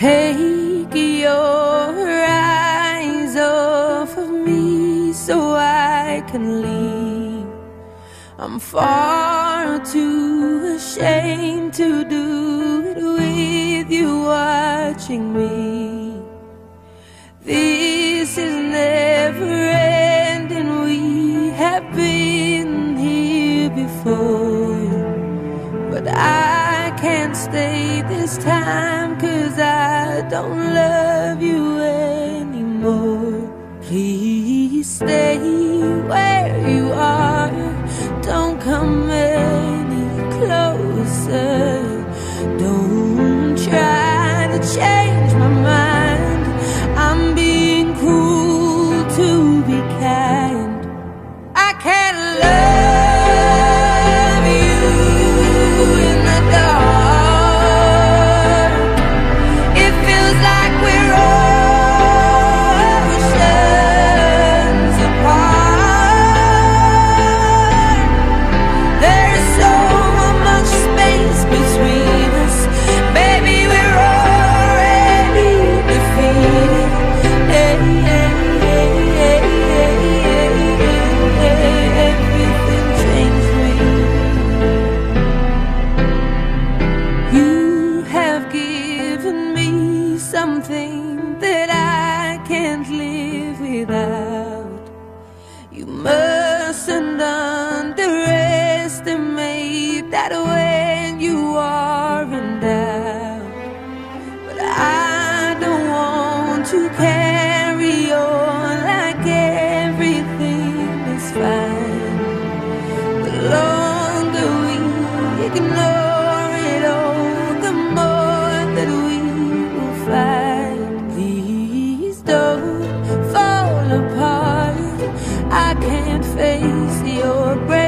Take your eyes off of me so I can leave. I'm far too ashamed to do it with you watching me. This is never ending. We have been here before. But I can't stay this time cause I don't love you anymore. Please stay where you are. Don't come any closer. Don't try to change my mind. I'm being cruel to be kind. I can't love something that apart. I can't face your breath.